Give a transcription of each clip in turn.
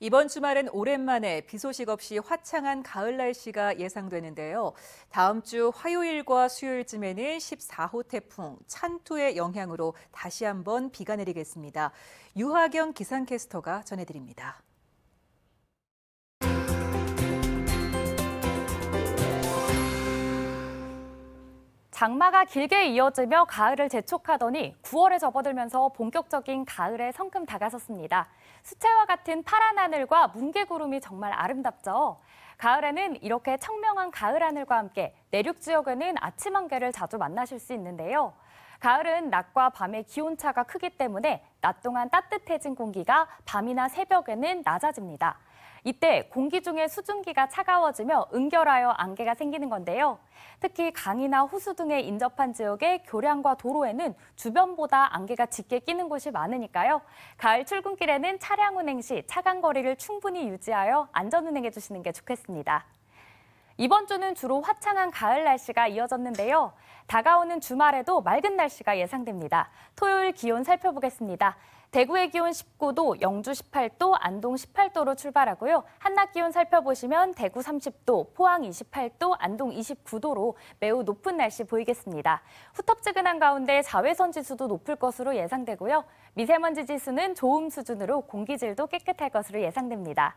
이번 주말엔 오랜만에 비 소식 없이 화창한 가을 날씨가 예상되는데요. 다음 주 화요일과 수요일쯤에는 14호 태풍 찬투의 영향으로 다시 한번 비가 내리겠습니다. 유하경 기상캐스터가 전해드립니다. 장마가 길게 이어지며 가을을 재촉하더니 9월에 접어들면서 본격적인 가을에 성큼 다가섰습니다. 수채화 같은 파란 하늘과 뭉게구름이 정말 아름답죠. 가을에는 이렇게 청명한 가을 하늘과 함께 내륙 지역에는 아침 안개를 자주 만나실 수 있는데요. 가을은 낮과 밤의 기온차가 크기 때문에 낮 동안 따뜻해진 공기가 밤이나 새벽에는 낮아집니다. 이때 공기 중에 수증기가 차가워지며 응결하여 안개가 생기는 건데요. 특히 강이나 호수 등에 인접한 지역의 교량과 도로에는 주변보다 안개가 짙게 끼는 곳이 많으니까요. 가을 출근길에는 차량 운행 시 차간 거리를 충분히 유지하여 안전 운행해 주시는 게 좋겠습니다. 이번 주는 주로 화창한 가을 날씨가 이어졌는데요. 다가오는 주말에도 맑은 날씨가 예상됩니다. 토요일 기온 살펴보겠습니다. 대구의 기온 19도, 영주 18도, 안동 18도로 출발하고요. 한낮 기온 살펴보시면 대구 30도, 포항 28도, 안동 29도로 매우 높은 날씨 보이겠습니다. 후텁지근한 가운데 자외선 지수도 높을 것으로 예상되고요. 미세먼지 지수는 좋음 수준으로 공기질도 깨끗할 것으로 예상됩니다.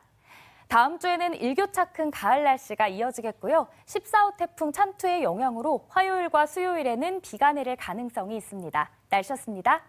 다음 주에는 일교차 큰 가을 날씨가 이어지겠고요. 14호 태풍 찬투의 영향으로 화요일과 수요일에는 비가 내릴 가능성이 있습니다. 날씨였습니다.